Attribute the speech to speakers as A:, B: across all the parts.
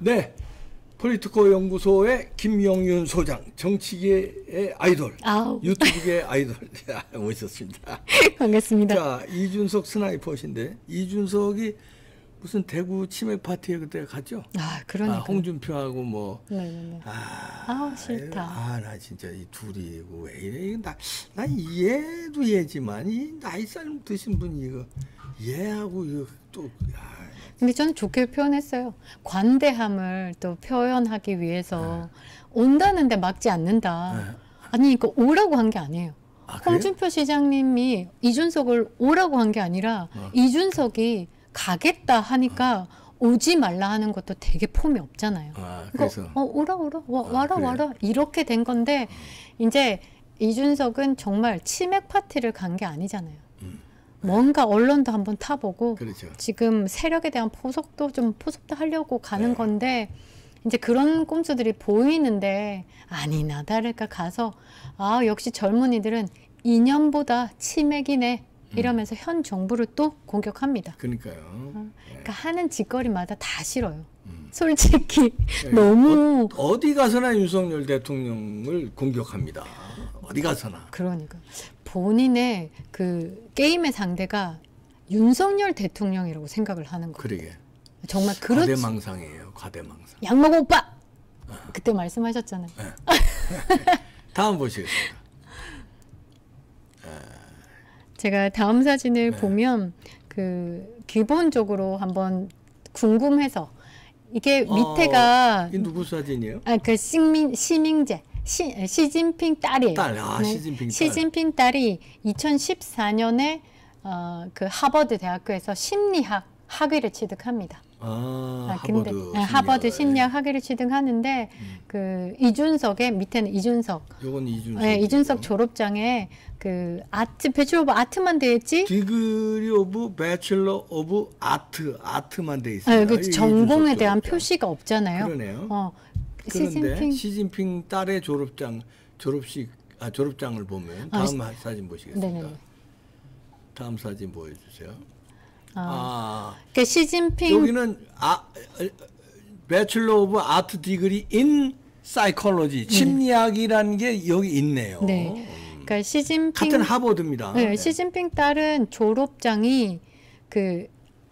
A: 네. 폴리티코 연구소의 김영윤 소장, 정치계의 아이돌,
B: 아우.
A: 유튜브계의 아이돌 모셨습니다.
B: 반갑습니다.
A: 자, 이준석 sniper신데 이준석이 무슨 대구 치맥 파티에 그때 갔죠?
B: 아, 그러니까.
A: 아, 홍준표하고 뭐
B: 네네네.
A: 아,
B: 아우, 싫다.
A: 아, 나 진짜 이 둘이 왜 이래? 나, 나 이해도 이해지만 이 나이 살 드신 분이 이거 이해하고 이거 또 아,
B: 근데 저는 좋게 표현했어요. 관대함을 또 표현하기 위해서 온다는데 막지 않는다.
A: 네.
B: 아니, 이거 오라고 한 게 아니에요.
A: 아?
B: 홍준표 시장님이 이준석을 오라고 한 게 아니라
A: 어.
B: 이준석이 가겠다 하니까 오지 말라 하는 것도 되게 폼이 없잖아요.
A: 아,
B: 그거,
A: 그래서
B: 어 오라 오라 와,
A: 아,
B: 와라
A: 그래요?
B: 와라 이렇게 된 건데 이제 이준석은 정말 치맥 파티를 간 게 아니잖아요.
A: 음.
B: 뭔가 언론도 한번 타보고
A: 그렇죠.
B: 지금 세력에 대한 포석도 좀 포섭도 하려고 가는
A: 네.
B: 건데 이제 그런 꼼수들이 보이는데 아니나 다를까 가서 아 역시 젊은이들은 이념보다 치맥이네
A: 음.
B: 이러면서 현 정부를 또 공격합니다.
A: 그러니까요.
B: 그러니까 하는 짓거리마다 다 싫어요.
A: 음.
B: 솔직히
A: 네.
B: 너무
A: 어 디 가서나 윤석열 대통령을 공격합니다. 어디 가서나.
B: 그러니까 본인의 그 게임의 상대가 윤석열 대통령이라고 생각을 하는 거.
A: 그러게.
B: 정말 그렇지.
A: 과대망상이에요. 과대망상.
B: 양먹 오빠 그때 말씀하셨잖아요.
A: 다음 보시겠습니다.
B: 제가 다음 사진을
A: 네. 보면
B: 그 기본적으로 한번 궁금해서 이게
A: 어,
B: 밑에가
A: 이 누구 사진이에요?
B: 아그 시민 시민제 시 시진핑 딸이에요.
A: 딸. 아,
B: 네.
A: 시진핑 딸.
B: 시진핑 딸이 2014년에 어, 그 하버드 대학교에서 심리학 학위를 취득합니다.
A: 아,
B: 아,
A: 하버드.
B: 근데 아, 하버드
A: 심리학.
B: 심리학 학위를 취득하는데
A: 음.
B: 그 이준석의 밑에는 이준석,
A: 요건 이준석.
B: 네, 이준석 졸업장에 그 Art Bachelor of Art만 돼 있지.
A: Degree of Bachelor of Art Art만 돼 있어요.
B: 네,
A: 그이
B: 전공에 대한
A: 졸업장.
B: 표시가 없잖아요.
A: 그러네요.
B: 어, 시진핑
A: 시진핑 딸의 졸업장 졸업식 아 졸업장을 보면 다음
B: 아,
A: 사진 보시겠습니다.
B: 네네.
A: 다음 사진 보여주세요.
B: 아,
A: 아,
B: 그 시진핑
A: 여기는 아 Bachelor of Art Degree in Psychology 심리학이라는 게 여기 있네요.
B: 네.
A: 음.
B: 그러니까 시진핑
A: 같은 하버드입니다.
B: 네, 시진핑 딸은 졸업장이 그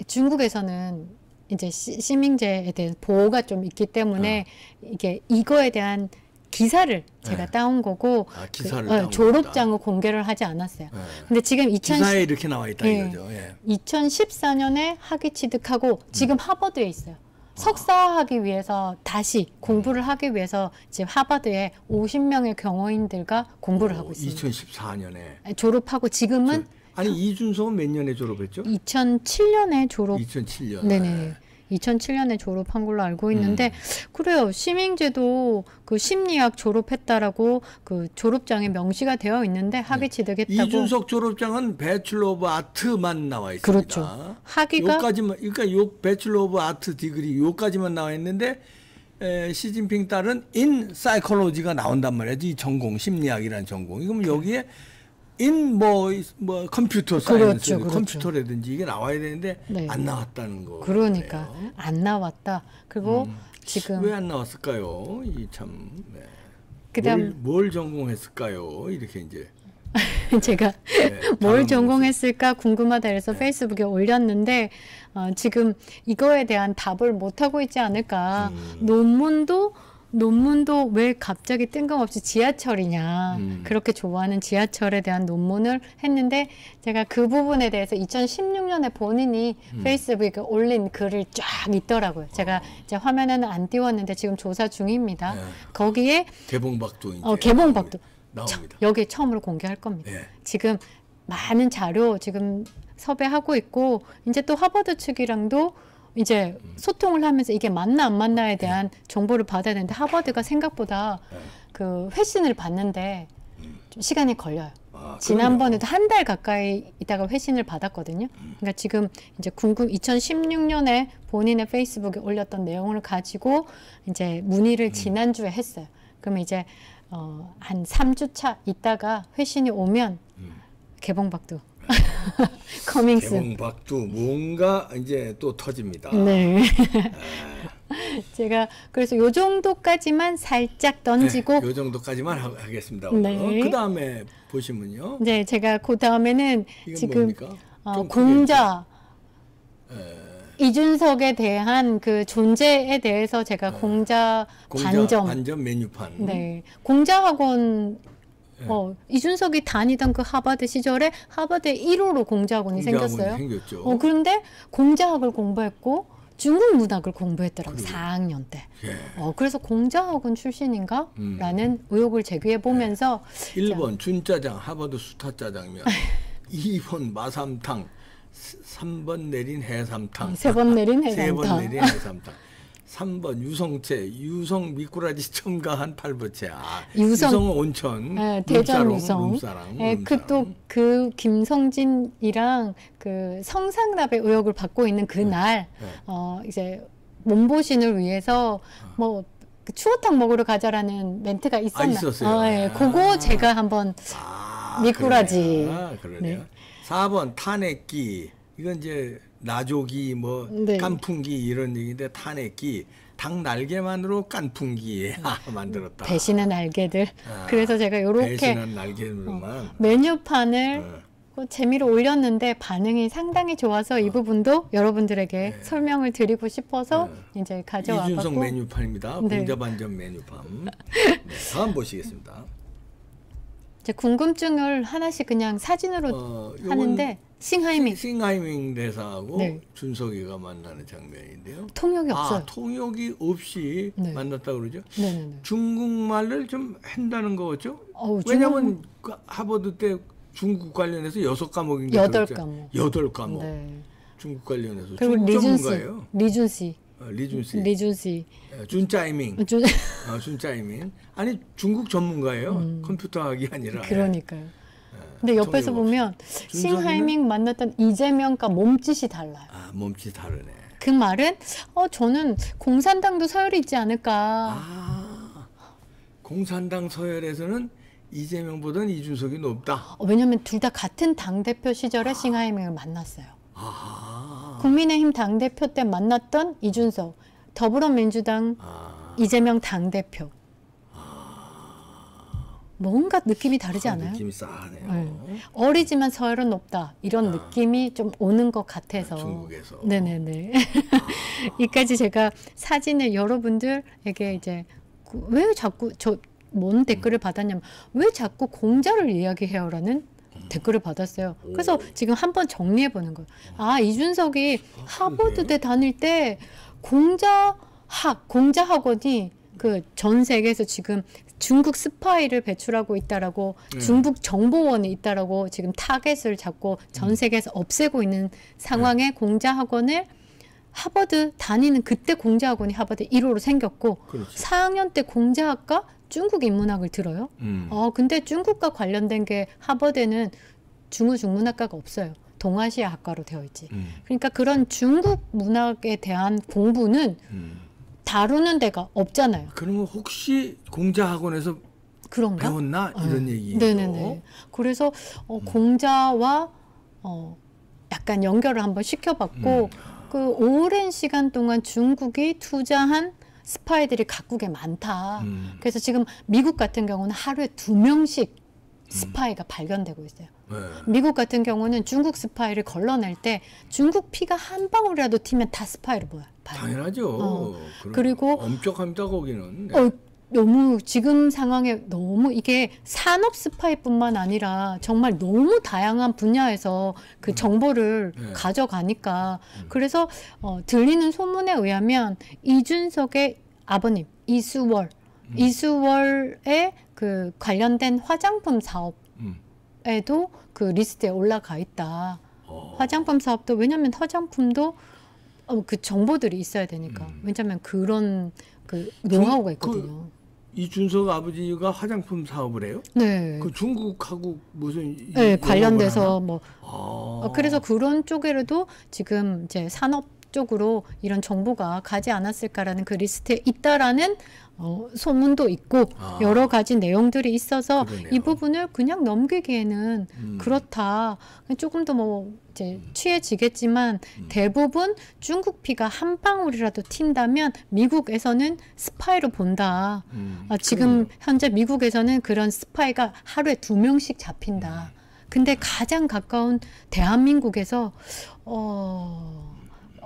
B: 중국에서는 이제 시, 시밍쩌에 대한 보호가 좀 있기 때문에 이게 이거에 대한 기사를 제가
A: 어. 네.
B: 따온 거고
A: 아,
B: 그, 어, 졸업장을 공개를 하지 않았어요.
A: 네.
B: 근데 지금 2000,
A: 기사에 이렇게 나와 있다
B: 네.
A: 이거죠. 예.
B: 2014년에 학위 취득하고 지금
A: 음.
B: 하버드에 있어요. 석사하기 위해서 다시 공부를 하기 위해서 지금 하버드에 50명의 경호인들과 공부를 하고 있습니다.
A: 2014년에
B: 졸업하고 지금은
A: 아니 이준석은 몇 년에 졸업했죠?
B: 2007년에 졸업
A: 2007년.
B: 네네. 2007년에 졸업한 걸로 알고 있는데
A: 음.
B: 그래요. 시밍쩌도 그 심리학 졸업했다라고 그 졸업장에 명시가 되어 있는데 학위 취득했다고.
A: 네. 이준석 졸업장은 Bachelor of Art만 나와 있습니다.
B: 그렇죠. 학위가
A: 요까지만 그러니까 요 Bachelor of Art Degree 요까지만 나와 있는데 에, 시진핑 딸은 인 사이콜로지가 나온단 말이야. 이 전공 심리학이라는 전공. 그럼 여기에 in 뭐 뭐 Computer Science
B: 그렇죠, 그렇죠.
A: 컴퓨터라든지 이게 나와야 되는데
B: 네.
A: 안 나왔다는 거.
B: 그러니까 안 나왔다. 그리고 지금
A: 왜 안 나왔을까요? 이참 네.
B: 그다음
A: 뭘, 뭘 전공했을까요? 이렇게 이제
B: 제가
A: 네,
B: 뭘 전공했을까 궁금하다 해서 페이스북에 올렸는데 어, 지금 이거에 대한 답을 못 하고 있지 않을까.
A: 음.
B: 논문도 논문도 왜 갑자기 뜬금없이 지하철이냐
A: 음.
B: 그렇게 좋아하는 지하철에 대한 논문을 했는데 제가 그 부분에 대해서 2016년에 본인이
A: 음.
B: 페이스북에 올린 글을 쫙 있더라고요. 제가 이제 화면에는 안 띄웠는데 지금 조사 중입니다.
A: 네.
B: 거기에
A: 개봉박도
B: 어, 개봉박도
A: 나옵니다.
B: 여기에 처음으로 공개할 겁니다.
A: 예.
B: 지금 많은 자료 지금 섭외하고 있고 이제 또 하버드 측이랑도 이제
A: 음.
B: 소통을 하면서 이게 맞나 안 맞나에
A: 네.
B: 대한 정보를 받아야 되는데 하버드가 생각보다 그 회신을 받는데 좀 시간이 걸려요.
A: 음. 아,
B: 지난번에도 한 달 가까이 있다가 회신을 받았거든요. 그러니까 지금 이제 궁금 2016년에 본인의 페이스북에 올렸던 내용을 가지고 이제
A: 음.
B: 문의를 지난주에 했어요. 그러면 이제 어, 한 3주 차 있다가 회신이 오면 개봉박두 coming soon.
A: 개봉박두 뭔가 이제 또 터집니다.
B: 네. 제가 그래서 요 정도까지만 살짝 던지고
A: 네, 요 정도까지만 하, 하겠습니다.
B: 네.
A: 그 다음에 보시면요.
B: 네, 제가 그 다음에는 지금? 어,
A: 좀
B: 공자 이준석에 대한 그 존재에 대해서 제가 공자,
A: 공자
B: 반점
A: 반점 메뉴판.
B: 네 공자 학원
A: 네.
B: 어, 이준석이 다니던 그 하버드 시절에 하버드 1호로 공자학원이 생겼어요.
A: 생겼죠.
B: 어, 그런데 공자학을 공부했고 중국 문학을 공부했더라고
A: 그래요.
B: 4학년 때.
A: 예.
B: 어, 그래서 공자학원 출신인가?
A: 음.
B: 라는 의혹을 제기해 보면서
A: 1번 준짜장 하버드 수타짜장면 2번 마삼탕 3번 내린 해삼탕
B: 세 번 내린 해삼탕.
A: 내린 해삼탕 3번 유성채 유성 미꾸라지 첨가한 팔보채 아,
B: 유성.
A: 유성 온천
B: 네, 대전 유성.
A: 룸사랑,
B: 예,
A: 룸사랑.
B: 그또 그 김성진이랑 그 성상납의 의혹을 받고 있는 그 날,
A: 네.
B: 어 이제 몸보신을 위해서 뭐그 추어탕 먹으러 가자라는 멘트가 있었나?
A: 있었어요.
B: 어, 예,
A: 아.
B: 그거 제가 한번
A: 아,
B: 미꾸라지.
A: 아, 그러네요.
B: 네.
A: 4번 탄핵기 이건 이제 나조기 뭐
B: 네.
A: 깐풍기 이런 얘기인데 탄핵기 닭 날개만으로 깐풍기 만들었다.
B: 배신의 날개들.
A: 아,
B: 그래서 제가
A: 배신한 날개로만
B: 메뉴판을
A: 어.
B: 그 재미로 올렸는데 반응이 상당히 좋아서 이 부분도 여러분들에게 설명을 드리고 싶어서 이제 가져와
A: 네. 이준석 메뉴판입니다.
B: 네.
A: 공자 반점 메뉴판. 네, 다음 보시겠습니다.
B: 이제 궁금증을 하나씩 그냥 사진으로
A: 어,
B: 하는데 싱하이밍
A: 싱하이밍 대사하고
B: 네.
A: 준석이가 만나는 장면인데요.
B: 통역이
A: 아,
B: 없어요.
A: 통역이 없이
B: 네.
A: 만났다 그러죠.
B: 네네네.
A: 중국말을 좀 한다는 거죠.
B: 어우,
A: 왜냐하면 그 하버드 때 중국 관련해서 여섯 과목인가
B: 여덟. 과목.
A: 여덟 과목
B: 네.
A: 중국 관련해서
B: 그리고
A: 중국
B: 리준 씨. 리준 씨,
A: 어, 리준 씨,
B: 리준 씨,
A: 어, 준짜이밍,
B: 준-
A: 어, 준짜이밍. 아니 중국 전문가예요. 컴퓨터학이 아니라.
B: 음.
A: 예.
B: 그러니까요. 근데 옆에서 보면? 싱하이밍 만났던 이재명과 몸짓이 달라요.
A: 아 몸짓 다르네.
B: 그 말은 어 저는 공산당도 서열이 있지 않을까.
A: 아 공산당 서열에서는 이재명보다는 이준석이 높다.
B: 어, 왜냐면 둘 다 같은 당 대표 시절에 싱하이밍을 만났어요.
A: 아,
B: 국민의힘 당 대표 때 만났던 이준석, 더불어민주당
A: 아
B: 이재명 당 대표. 뭔가 느낌이 다르지 않아요?
A: 느낌이 싸하네요.
B: 네. 어리지만 서열은 높다 이런 느낌이 좀 오는 것 같아서
A: 아. 중국에서.
B: 네네네 이까지 제가 사진을 여러분들에게 이제 그- 왜 자꾸 저 뭔 댓글을 받았냐면 왜 자꾸 공자를 이야기해요라는 댓글을 받았어요. 그래서
A: 오.
B: 지금 한번 정리해 보는 거예요. 아 이준석이
A: 아,
B: 하버드대 다닐 때 공자학 공자학원이 그 전 세계에서 지금 중국 스파이를 배출하고 있다라고
A: 네.
B: 중국 정보원이 있다라고 지금 target을 잡고
A: 음.
B: 전 세계에서 없애고 있는
A: 네.
B: 상황에 공자학원을 하버드 다니는 그때 공자학원이 하버드 1호로 생겼고
A: 그렇지.
B: 4학년 때 공자학과 중국 인문학을 들어요.
A: 음.
B: 어 근데 중국과 관련된 게 하버드에는 중우 중문학과가 없어요. 동아시아 학과로 되어 있지.
A: 음.
B: 그러니까 그런 중국 문학에 대한 공부는
A: 음.
B: 다루는 데가 없잖아요.
A: 그러면 혹시 공자 학원에서
B: 그런가?
A: 배웠나
B: 어.
A: 이런 얘기죠.
B: 네네네. 그래서 어, 공자와 어, 약간 연결을 한번 시켜봤고 그 오랜 시간 동안 중국이 투자한 스파이들이 각국에 많다.
A: 음.
B: 그래서 지금 미국 같은 경우는 하루에 두 명씩 스파이가 발견되고 있어요.
A: 네.
B: 미국 같은 경우는 중국 스파이를 걸러낼 때 중국 피가 한 방울이라도 튀면 다 스파이로 보여. 봐요.
A: 당연하죠.
B: 어. 그리고-
A: 엄격합니다 거기는. 네.
B: 어, 너무 지금 상황에 너무 이게 산업 스파이뿐만 아니라 정말 너무 다양한 분야에서 그 정보를
A: 네.
B: 가져가니까 그래서 어, 들리는 소문에 의하면 이준석의 아버님 이수월 이수월의 그 관련된 화장품 사업에도
A: 음.
B: 그 리스트에 올라가 있다.
A: 어.
B: 화장품 사업도 왜냐하면 화장품도 어, 그 정보들이 있어야 되니까
A: 음.
B: 왜냐하면 그런 그 노하우가 있거든요.
A: 이준석 아버지가 화장품 사업을 해요?
B: 네.
A: 그 중국하고 무슨 이-
B: 네, 관련돼서? 뭐
A: 아.
B: 어, 그래서 그런 쪽에도 지금 이제 산업 쪽으로 이런 정보가 가지 않았을까라는 그 리스트에 있다라는 어, 소문도 있고
A: 아.
B: 여러 가지 내용들이 있어서
A: 그러네요.
B: 이 부분을 그냥 넘기기에는
A: 음.
B: 그렇다. 조금 더 뭐 이제 취해지겠지만
A: 음.
B: 대부분 중국 피가 한 방울이라도 튄다면 미국에서는 스파이로 본다.
A: 음,
B: 아, 지금 현재 미국에서는 그런 스파이가 하루에 두 명씩 잡힌다. 근데 가장 가까운 대한민국에서 어,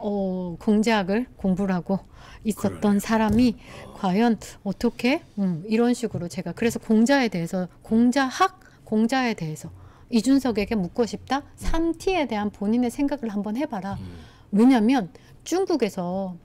B: 어, 공작을 공부를 하고 있었던
A: 그러네요.
B: 사람이 과연 어떻게 음, 이런 식으로 제가 그래서 공자에 대해서 공자학 공자에 대해서 이준석에게 묻고 싶다. 3T에 대한 본인의 생각을 한번 해봐라.
A: 음.
B: 왜냐하면 중국에서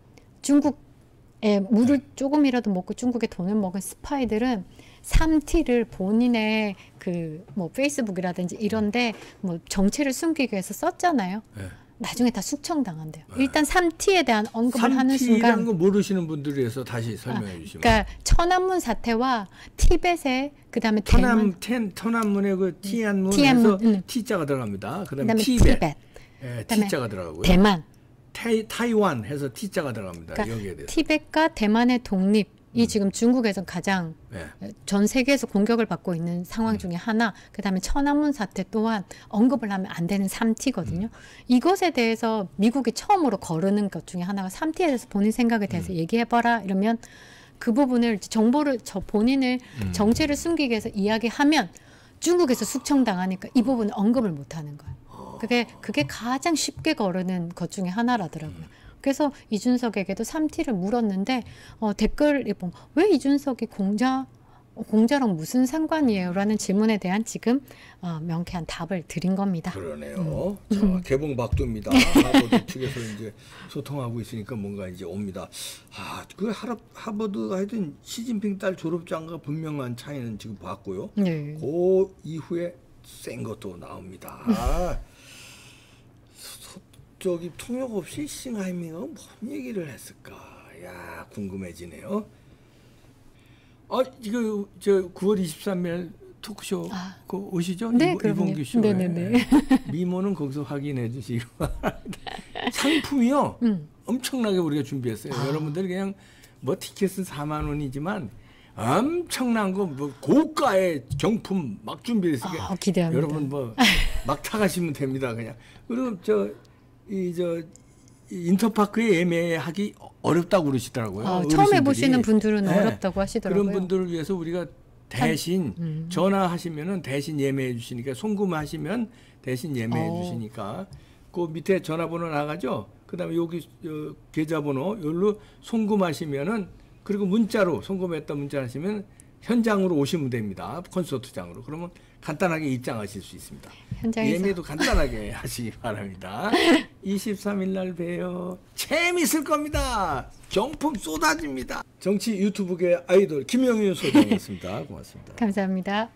B: 중국에 물을 조금이라도 먹고 중국에 돈을 먹은 스파이들은 3T를 본인의 그 뭐 페이스북이라든지 이런데 뭐 정체를 숨기기 위해서 썼잖아요.
A: 네.
B: 나중에 다 숙청당한대요. 일단 3T에 대한 언급을 하는
A: 3T라는
B: 순간
A: 거 모르시는 분들을 위해서 다시 설명해 주시면.
B: 그러니까 천안문 사태와 티벳의 그다음에 대만
A: 텐 터남문에 그 티안문에서
B: 티안문, 응.
A: T자가 들어갑니다. 그다음에
B: 그다음에
A: 티벳,
B: 티벳,
A: 예,
B: 그다음에
A: T자가 들어가고요.
B: 대만
A: 타이, 타이완 해서 T자가 들어갑니다.
B: 그러니까
A: 여기에 대해서.
B: 티벳과 대만의 독립 이
A: 음.
B: 지금 중국에서 가장
A: 예.
B: 전 세계에서 공격을 받고 있는 상황 중에 하나, 그 다음에 천안문 사태 또한 언급을 하면 안 되는 3T거든요. 이것에 대해서 미국이 처음으로 거르는 것 중에 하나가 3T에 대해서 본인 생각에 대해서 얘기해봐라 이러면 그 부분을 정보를 저 본인을 정체를 숨기기 위해서 이야기하면 중국에서 숙청당하니까 이 부분을 언급을 못 하는 거예요. 그게 그게 가장 쉽게 거르는 것 중에 하나라더라고요. 그래서 이준석에게도 3T를 물었는데 어, 댓글에 보면 왜 이준석이 공자 어, 공자랑 무슨 상관이에요?라는 질문에 대한 지금 어, 명쾌한 답을 드린 겁니다.
A: 그러네요.
B: 음.
A: 자, 개봉 박두입니다. 하버드 측에서 이제 소통하고 있으니까 뭔가 이제 옵니다. 아, 그 하라, 하버드 하여튼 시진핑 딸 졸업장과 분명한 차이는 지금 봤고요.
B: 네.
A: 그 이후에 센 것도 나옵니다. 저기 통역 없이 싱하이밍은 뭔 얘기를 했을까? 야 궁금해지네요. 아 이거 저 9월 23일 토크쇼
B: 아.
A: 그 오시죠?
B: 네.
A: 이봉규 쇼에
B: 네네네.
A: 미모는 거기서 확인해 주시고 상품이요
B: 음.
A: 엄청나게 우리가 준비했어요.
B: 아.
A: 여러분들 그냥 뭐 티켓은 4만 원이지만 엄청난 거 뭐 고가의 경품 막 준비했으니까
B: 아, 기대합니다.
A: 여러분 뭐 막 타가시면 됩니다 그냥. 그리고 저 이저 인터파크에 예매하기 어렵다고 그러시더라고요.
B: 어, 처음. 해보시는 분들은
A: 네.
B: 어렵다고 하시더라고요.
A: 그런 분들을 위해서 우리가 대신
B: 음.
A: 전화하시면은 대신 예매해 주시니까 송금하시면 대신 예매해
B: 어.
A: 주시니까 그 밑에 전화번호 나가죠. 그다음에 여기 어, 계좌번호 여기로 송금하시면은 그리고 문자로 송금했다 문자 하시면 현장으로 오시면 됩니다. 콘서트장으로. 그러면 간단하게 입장하실 수 있습니다.
B: 현장에서
A: 예매도 간단하게 하시기 바랍니다. 23일 날 봬요. 재밌을 겁니다. 경품 쏟아집니다. 정치 유튜브계 아이돌 김영윤 소장이었습니다. 고맙습니다.
B: 감사합니다.